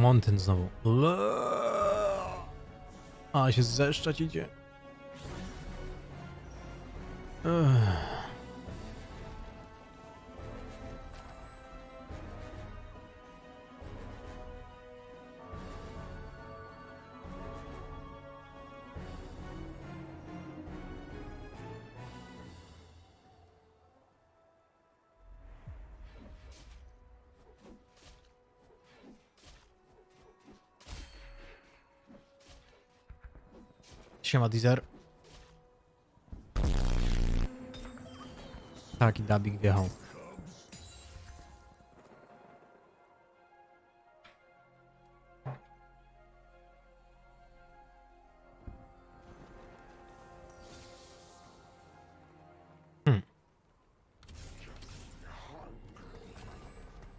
Mountain znowu. A, się zeszczać idzie. Ech. Siema, Deezer. Tak, i Dabik wjechał. Hmm.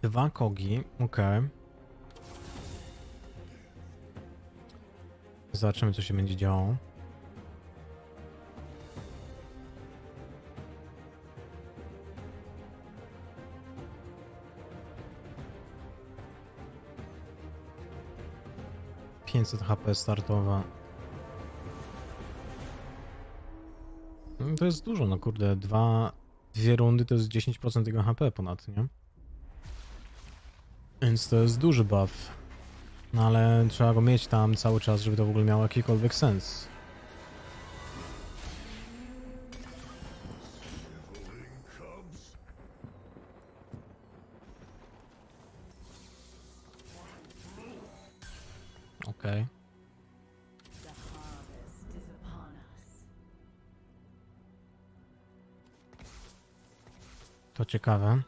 Dwa kogi, okej. Zobaczymy, co się będzie działo. Pięćset HP startowa. No To jest dużo, no kurde, dwa, dwie rundy to jest 10% tego HP ponad, nie? Więc to jest duży buff. No ale trzeba go mieć tam cały czas, żeby to w ogóle miało jakikolwiek sens. Ciekawe.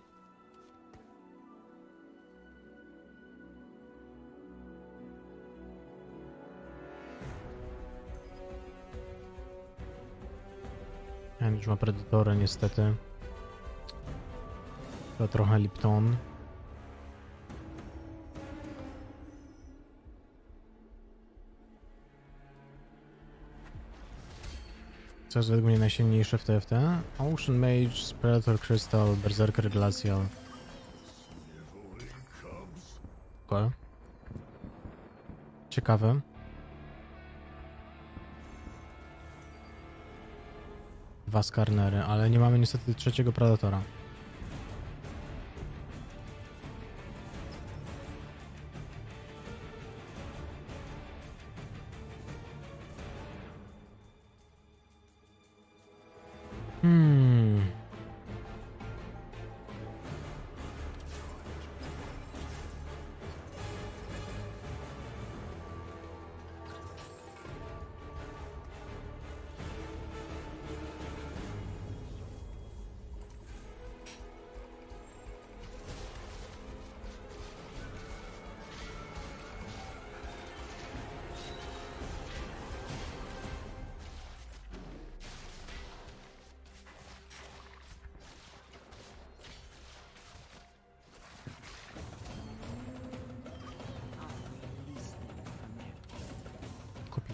Ten już Predatora niestety. To trochę Lipton. Jest według mnie najsilniejsze w TFT? Ocean Mage, Predator Crystal, Berserker Glacial. Okay. Ciekawe. Dwa skarnery, ale nie mamy niestety trzeciego Predatora.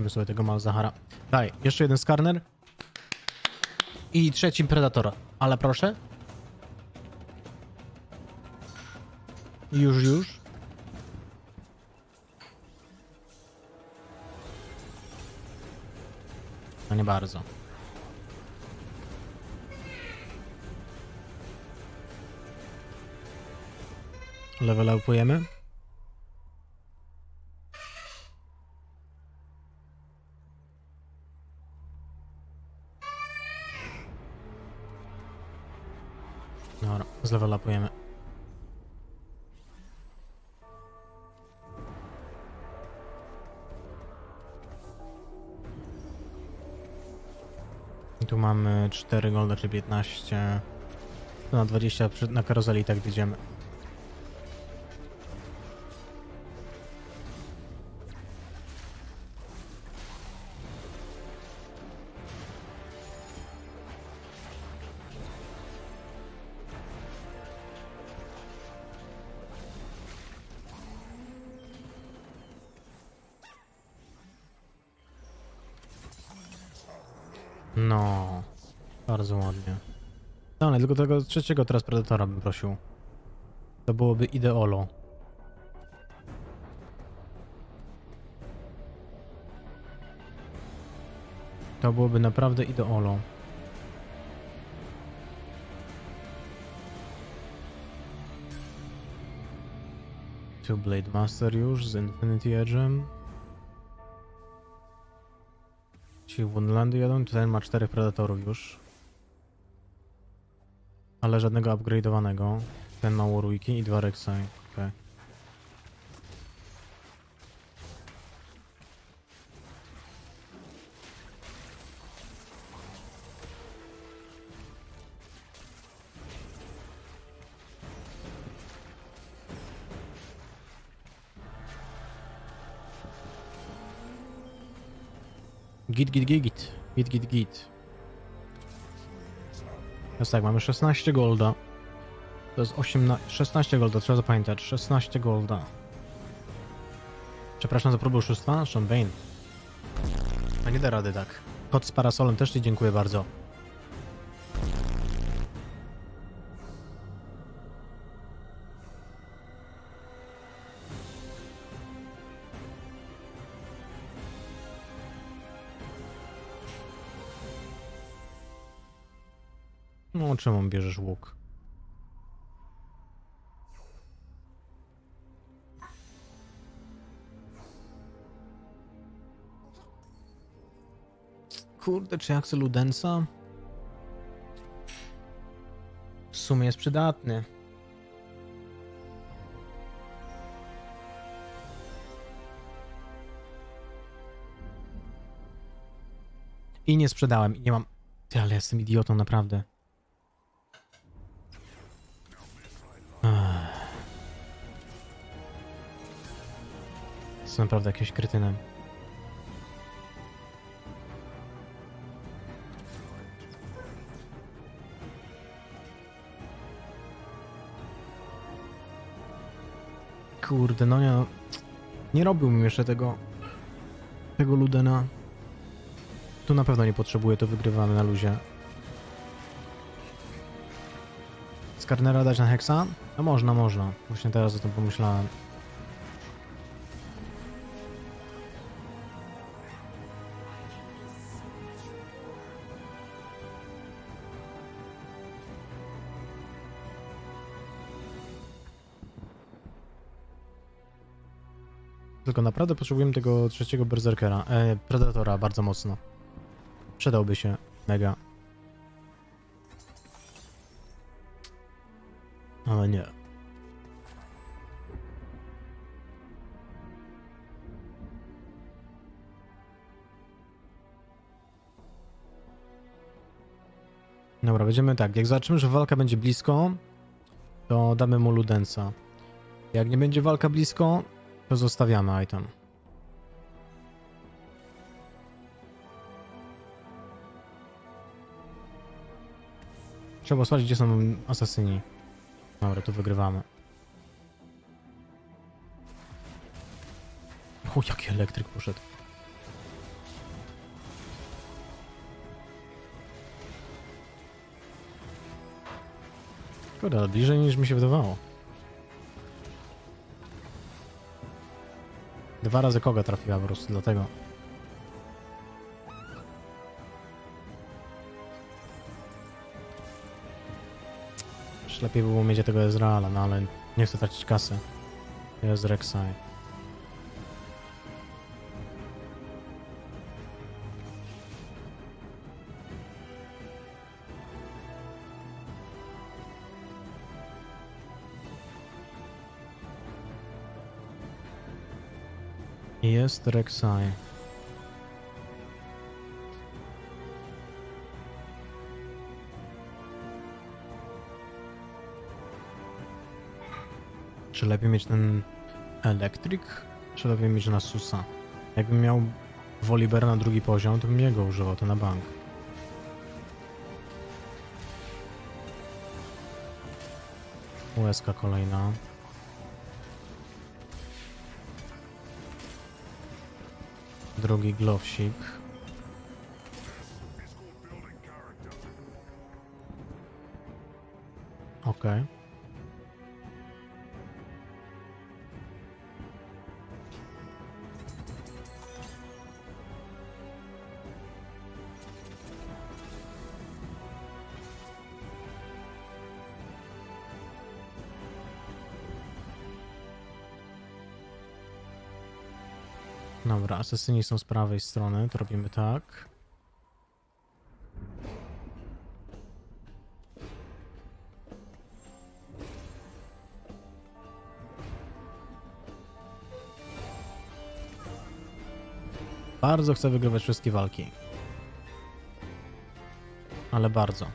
Kupimy sobie tego Malzahara. Daj, jeszcze jeden skarner. I trzecim Predatora. Ale proszę. Już, już. No nie bardzo. Level upujemy. I tu mamy 4 golda, czyli 15. Tu na 20 przy- na karuzeli tak wyjdziemy. tylko tego trzeciego teraz Predatora bym prosił. To byłoby ideolo. To byłoby naprawdę ideolo. Two Blade Master już z Infinity Edge'em. Czyli Wundlandy jadą, ten ma czterech Predatorów już. Ale żadnego upgrade'owanego. Ten ma Warwicki i dwa Rek'Sai. Okay. Git, git, git, git. Git, git, git. Jest tak, mamy 16 golda. To jest 18... 16 golda, trzeba zapamiętać. 16 golda. Przepraszam za próbę oszustwa, Sean Bane. A nie da rady tak. Kot z parasolem też ci dziękuję bardzo. Czemu bierzesz łuk? Kurde, czy jak chcę Ludensa? W sumie jest przydatny. I nie sprzedałem, i nie mam... Ty, ale jestem idiotą, naprawdę. Jestem naprawdę jakimś kretynem. Kurde, no nie no. Nie robiłbym jeszcze tego... Tego Ludena. Tu na pewno nie potrzebuję, to wygrywamy na luzie. Skarnera dać na Hexa? No można, można. Właśnie teraz o tym pomyślałem. Tylko naprawdę potrzebujemy tego trzeciego berserkera, e, predatora bardzo mocno. Przydałby się mega. Ale nie. Dobra, będziemy tak. Jak zobaczymy, że walka będzie blisko, to damy mu Ludensa. Jak nie będzie walka blisko, to zostawiamy item. Trzeba sprawdzić, gdzie są asasyni. Dobra, to wygrywamy. O, jaki elektryk poszedł. Szkoda, bliżej niż mi się wydawało. Dwa razy koga trafiła po prostu, dlatego. Już lepiej by było mieć tego Ezreala, no ale nie chcę tracić kasy. Jest Rek'Sai. Jest Rek'Sai. Czy lepiej mieć ten elektryk, czy lepiej mieć Nasusa? Jakbym miał Volibear na drugi poziom, to bym jego używał, to na bank. USK kolejna. Drugi glowsik. Okej. Dobra, asesyni są z prawej strony, to robimy tak. Bardzo chcę wygrywać wszystkie walki. Ale bardzo.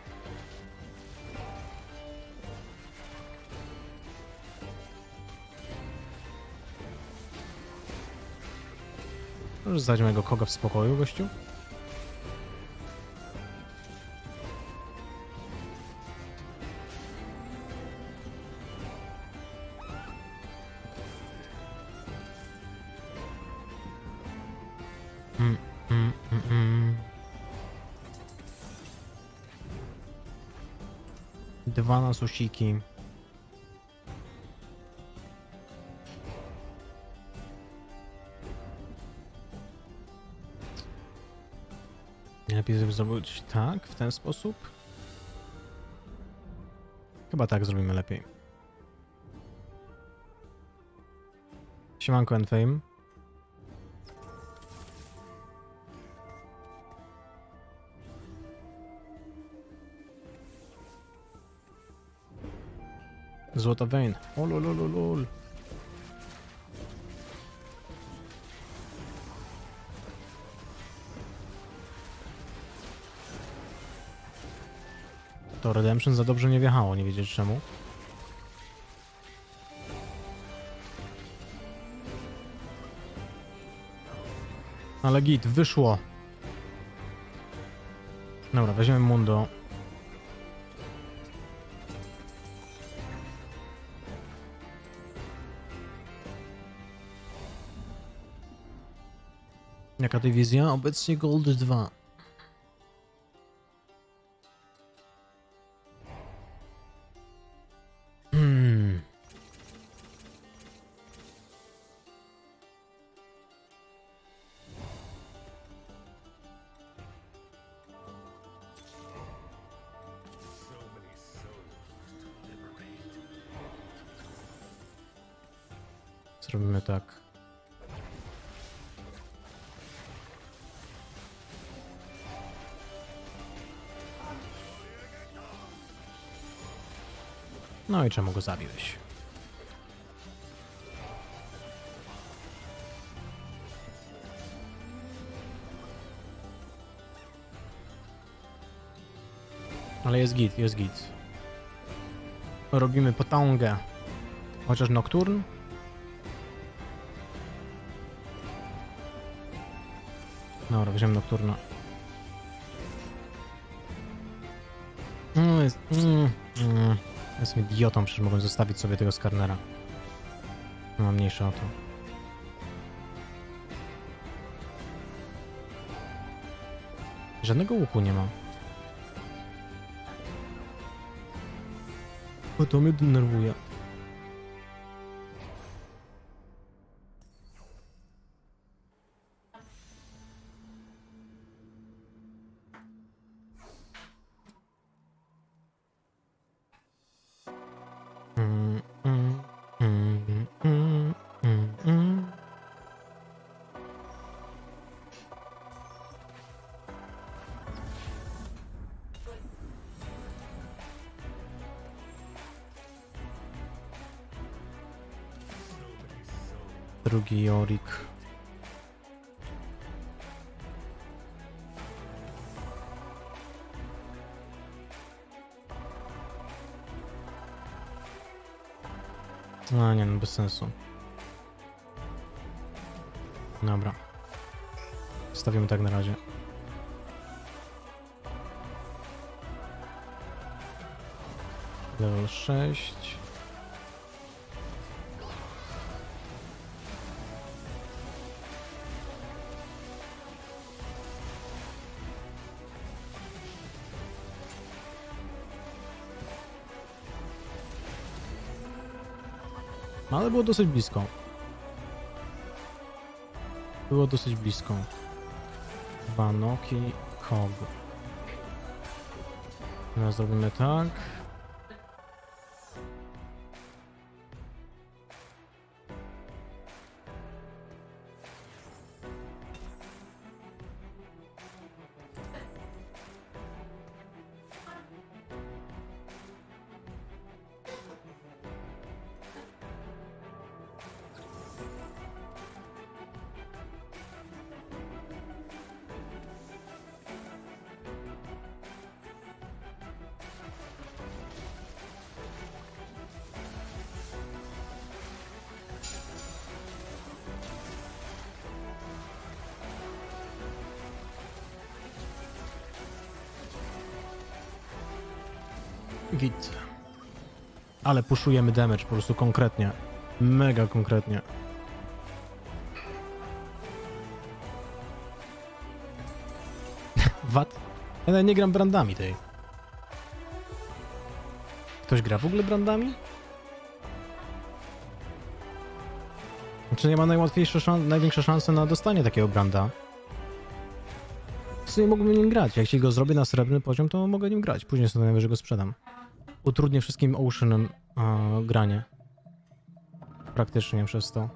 Możesz zdać mojego koga w spokoju, gościu? Mm, mm, mm. Dwa na susiki. Lepiej żeby zrobić tak, w ten sposób? Chyba tak zrobimy lepiej. Siemanko Enfame. Złota Vein. O lol, lol, lol. To Redemption za dobrze nie wjechało, nie wiedzieć czemu. Ale git, wyszło. Dobra, weźmiemy Mundo. Jaka dywizja? Obecnie Gold 2. Zrobimy tak. No i czemu go zabiłeś? Ale jest git, jest git. Robimy potągę. Chociaż Nocturne? Dobra, weźmiemy Nocturna. Mm, jest, mm, mm. Jestem idiotą, przecież mogłem zostawić sobie tego skarnera. No, mniejsza o to. Żadnego łuku nie ma. O, to mnie denerwuje. Bez sensu. Dobra. Stawimy tak na razie. Level 6. Ale było dosyć blisko. Było dosyć blisko. Dwa Noki, Kog. Teraz zrobimy tak. Ale puszujemy damage po prostu konkretnie. Mega konkretnie. Wat? Nawet nie gram brandami tej. Ktoś gra w ogóle brandami? Znaczy nie ma najłatwiejsze szan największe szanse na dostanie takiego branda. W sumie mógłbym nim grać. Jak się go zrobię na srebrny poziom, to mogę nim grać. Później sobie najwyżej go sprzedam. Utrudnię wszystkim Oceanem e, granie. Praktycznie przez to.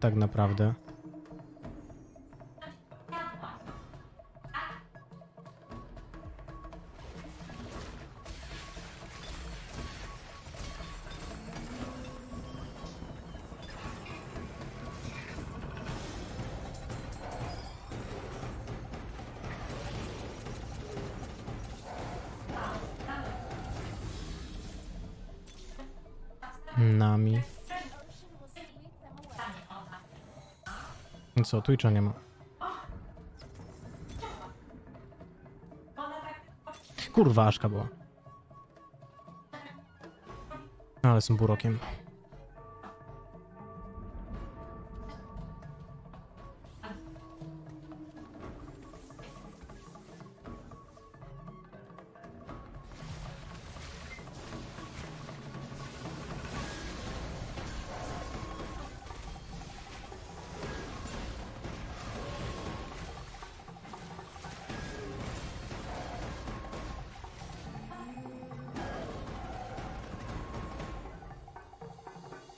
Tak naprawdę. Co, Twitcha nie ma. Kurwa, Aszka była. Ale są burokiem.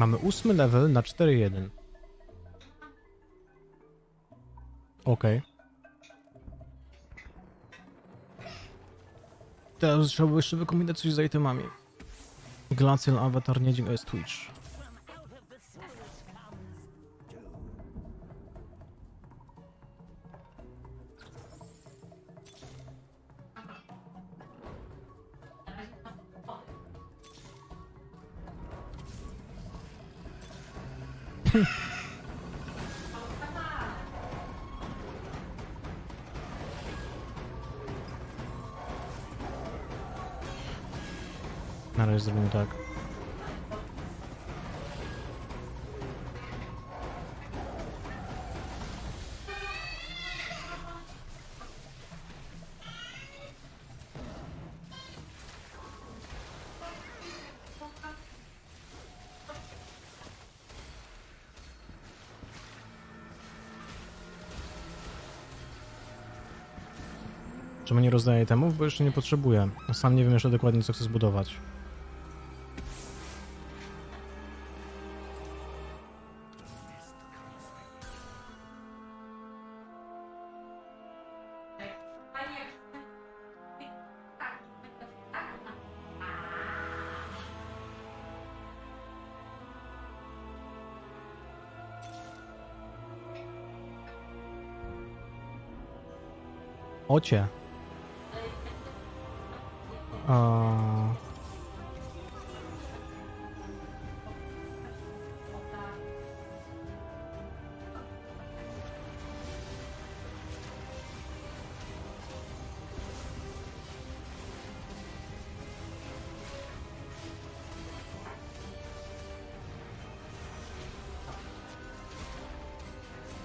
Mamy ósmy level na 4-1. Okej. Teraz trzeba było jeszcze wykombinować coś z itemami. Glacial Avatar Niedźwiedź jest Twitch. Na razie zrobimy tak. Czemu nie rozdaję temów? Bo jeszcze nie potrzebuję. Sam nie wiem jeszcze dokładnie co chcę zbudować. Ocie. A...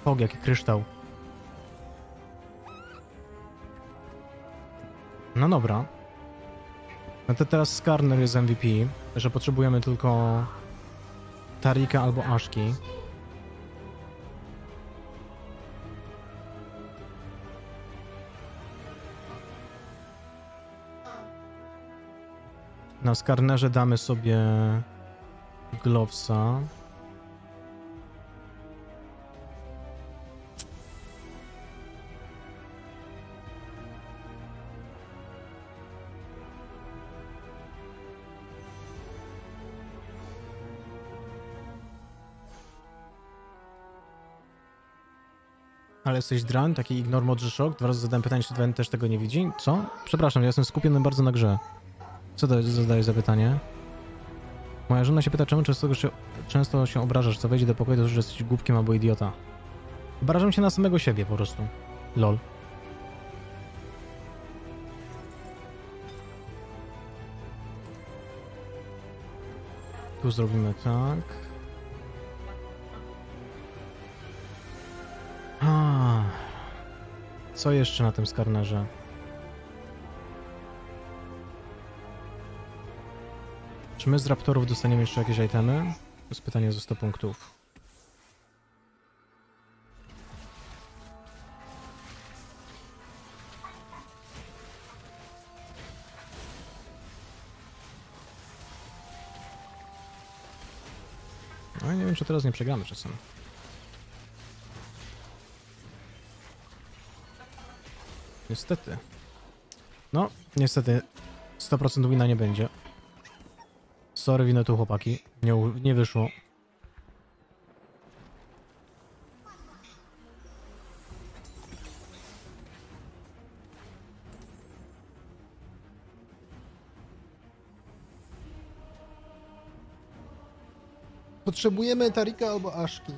Og, jaki kryształ. No dobra. To teraz Skarner jest MVP, że potrzebujemy tylko Tarika albo Aszki. Na Skarnerze damy sobie Glovesa. ale jesteś dran, taki ignor modrzy szok. Dwa razy zadałem pytanie, czy Dwen też tego nie widzi. Co? Przepraszam, ja jestem skupiony bardzo na grze. Co to zadaje za pytanie? Moja żona się pyta, czemu często się, często się obrażasz, co wejdzie do pokoju, to już jesteś głupkiem albo idiota. Obrażam się na samego siebie po prostu. Lol. Tu zrobimy tak. Co jeszcze na tym skarnerze? Czy my z raptorów dostaniemy jeszcze jakieś itemy? To jest pytanie za 100 punktów. No i nie wiem, czy teraz nie przegramy czasem. Niestety. No, niestety 100% wina nie będzie. Sorry, winę tu chłopaki. Nie, nie wyszło. Potrzebujemy Tarika albo Aszki.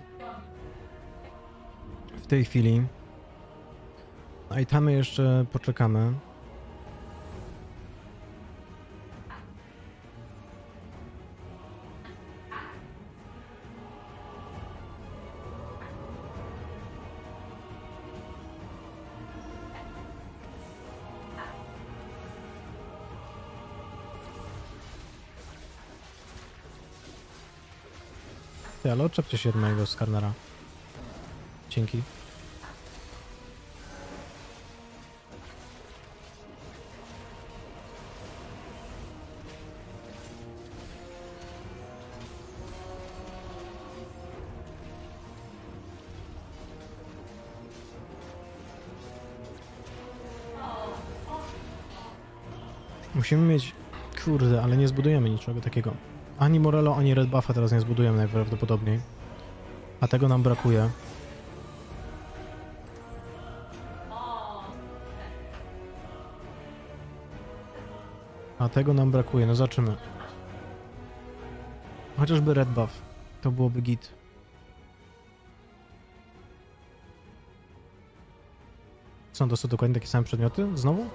W tej chwili. A i tam jeszcze poczekamy. Ty, ale odczepcie się mojego skarnera. Dzięki. Musimy mieć... Kurde, ale nie zbudujemy niczego takiego. Ani Morello, ani Red Buffa teraz nie zbudujemy najprawdopodobniej. A tego nam brakuje. A tego nam brakuje, no zobaczymy. Chociażby Red Buff. To byłoby git. Są to są dokładnie takie same przedmioty? Znowu?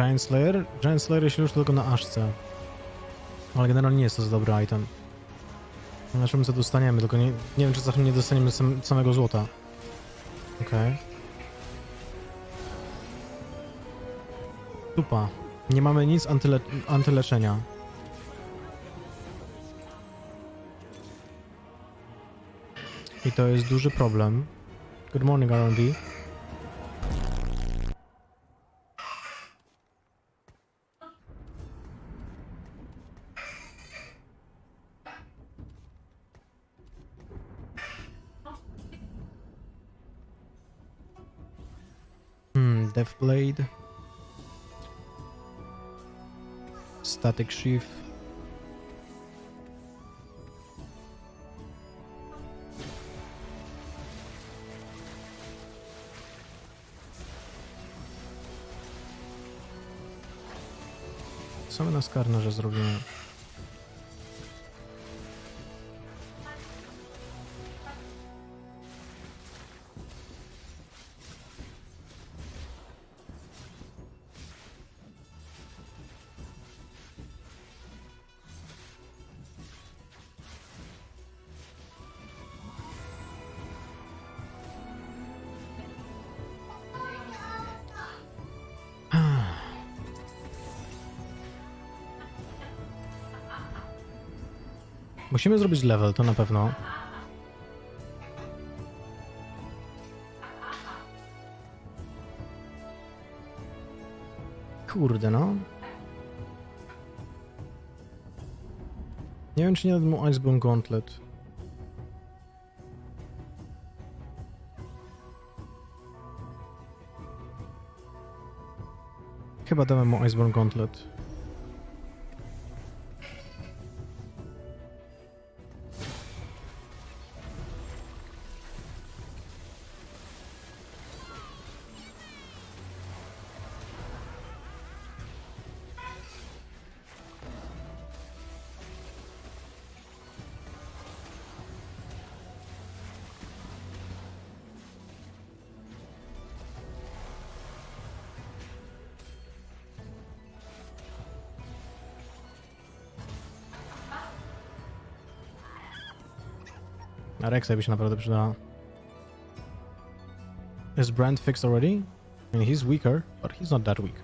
Giant Slayer? Giant Slayer jest już tylko na Aszce. Ale generalnie nie jest to za dobry item. Zobaczymy co dostaniemy, tylko nie, nie wiem czy czasem nie dostaniemy sam, samego złota. Okej. Tupa. Nie mamy nic antyle, antyleczenia. I to jest duży problem. Good morning, R&D. Deathblade. Static Sheath. Co my na skarnerze zrobimy? Musimy zrobić level, to na pewno. Kurde, no. Nie wiem, czy nie dam mu Iceborne Gauntlet. Chyba dałem mu Iceborne Gauntlet. Rexa by się naprawdę przydała. Is Brand fixed already? I mean, he's weaker, but he's not that weak.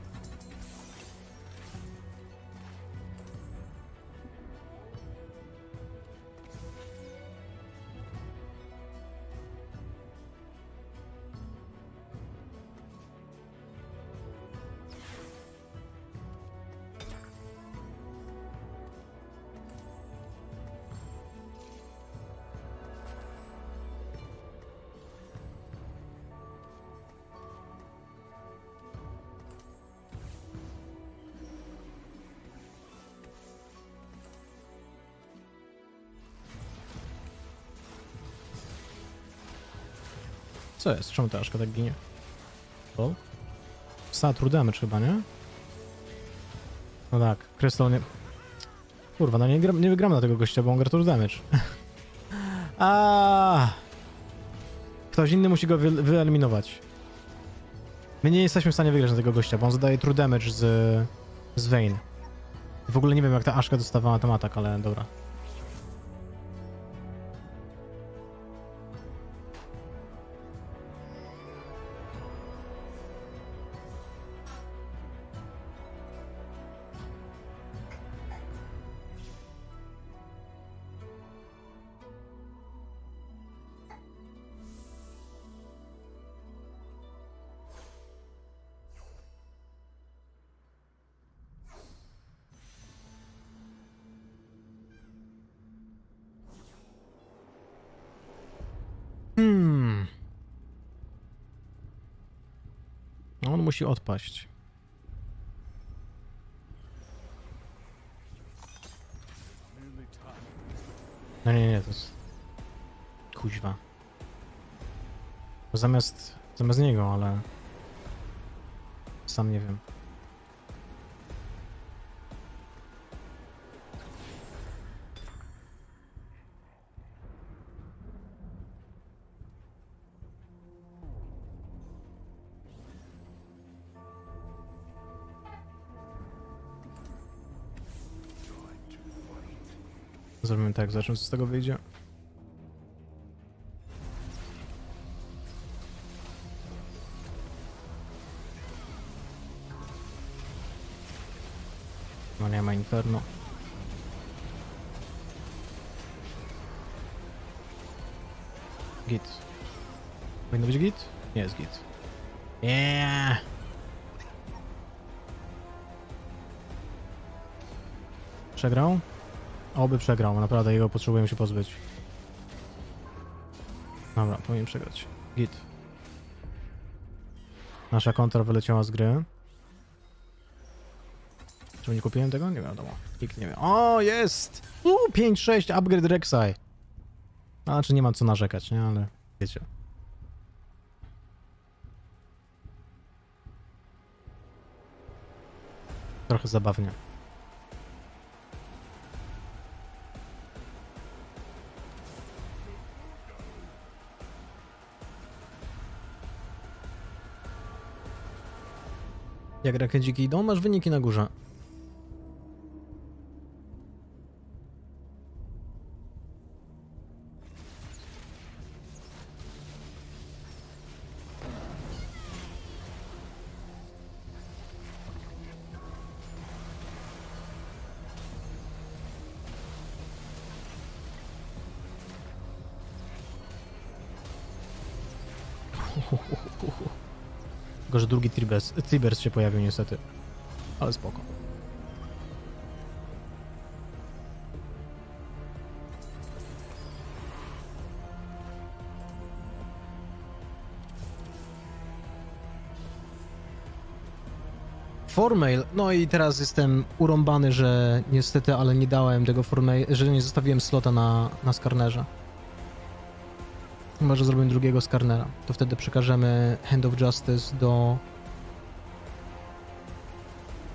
Co jest? Czemu ta Aszka tak ginie? O? Wstała true damage chyba, nie? No tak, Krystal nie... Kurwa, no nie, gra, nie wygramy na tego gościa, bo on gra true damage. A. Ktoś inny musi go wy, wyeliminować. My nie jesteśmy w stanie wygrać na tego gościa, bo on zadaje true damage z, z Vayne. W ogóle nie wiem jak ta Aszka dostawała tam atak, ale dobra. Musi odpaść. No nie, nie, to jest... Kuźwa. Zamiast... Zamiast niego, ale... Sam nie wiem. Tak, zobaczymy co z tego wyjdzie. No nie ma inferno. Git. Powinno być git? Nie jest git. Yeah! Przegrał? Oby przegrał, naprawdę jego potrzebujemy się pozbyć. Dobra, powinien przegrać. Git. Nasza kontra wyleciała z gry. Czy nie kupiłem tego? Nie wiadomo. Nikt nie wie. O, jest! Uuu, 5-6, upgrade Rek'Sai. Znaczy nie mam co narzekać, nie? Ale wiecie. Trochę zabawnie. Jak rakiedziki idą, masz wyniki na górze. Tylko, że drugi Tribers, Tribers się pojawił niestety. Ale spoko. Formail, no i teraz jestem urąbany, że niestety, ale nie dałem tego formail, że nie zostawiłem slota na, na skarnerze. Chyba, że zrobimy drugiego skarnera. To wtedy przekażemy Hand of Justice do...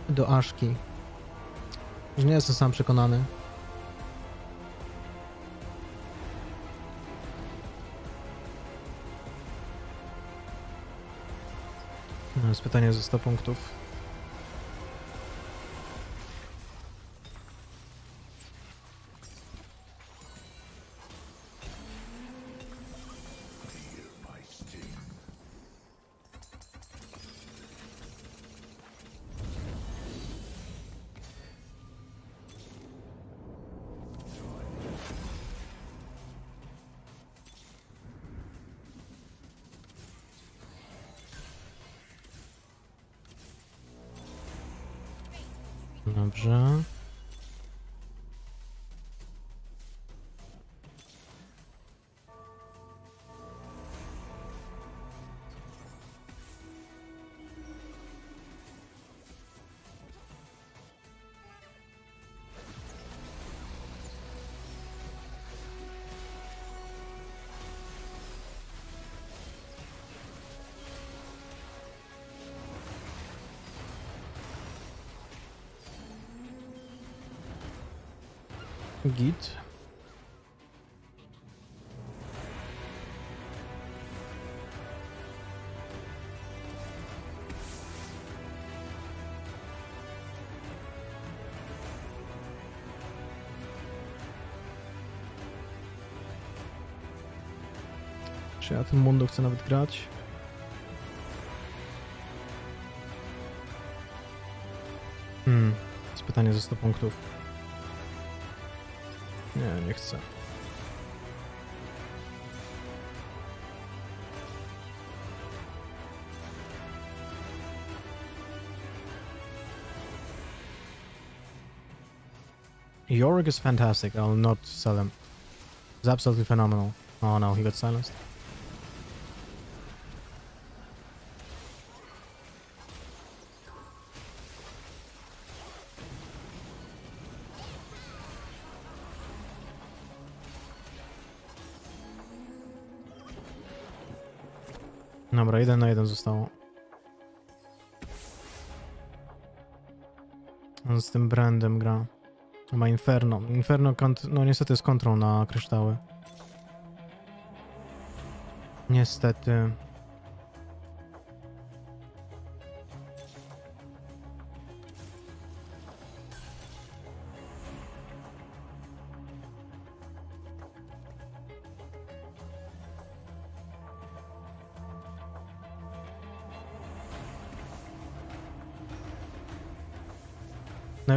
do Aszki. Już nie jestem sam przekonany. No, jest pytanie ze 100 punktów. Git. Czy ja tym Mundo chcę nawet grać? Hmm, jest pytanie ze 100 punktów. Nie, nie chcę. Yorick is fantastic. I'll not sell him. He's absolutely phenomenal. Oh no, he got silenced. Jeden na jeden zostało. On z tym brandem gra. Ma Inferno. Inferno, no niestety z kontrą na kryształy. Niestety.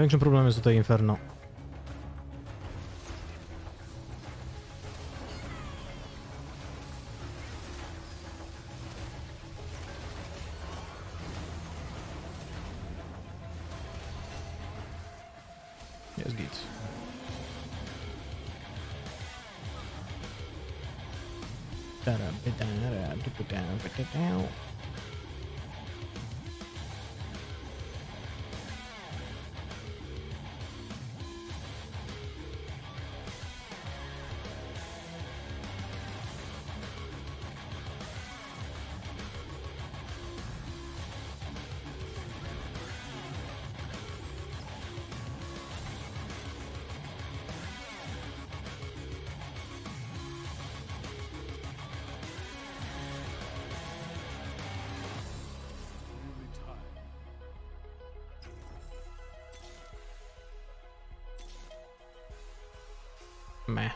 Największym problemem jest tutaj Inferno. Meh.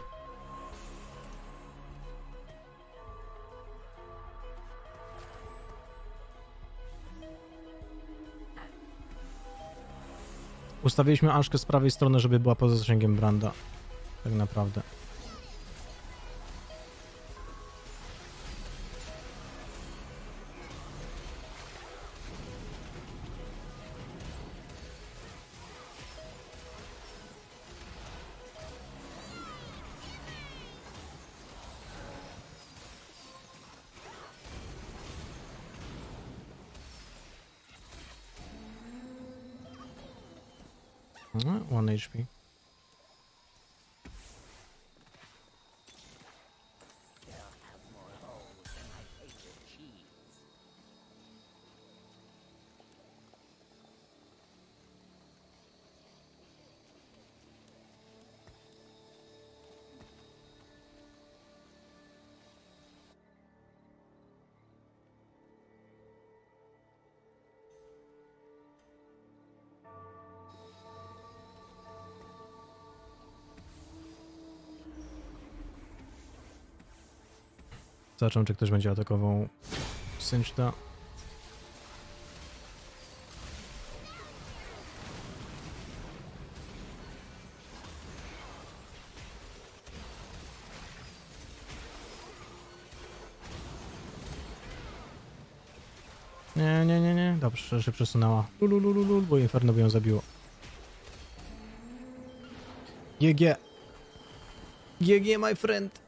Ustawiliśmy Aszkę z prawej strony, żeby była poza zasięgiem Branda. Tak naprawdę. HP. Zobaczę, czy ktoś będzie atakował Synchta. Nie, nie, nie, nie. Dobrze, że się przesunęła. Lulululul, bo Inferno by ją zabiło. GG. GG, my friend.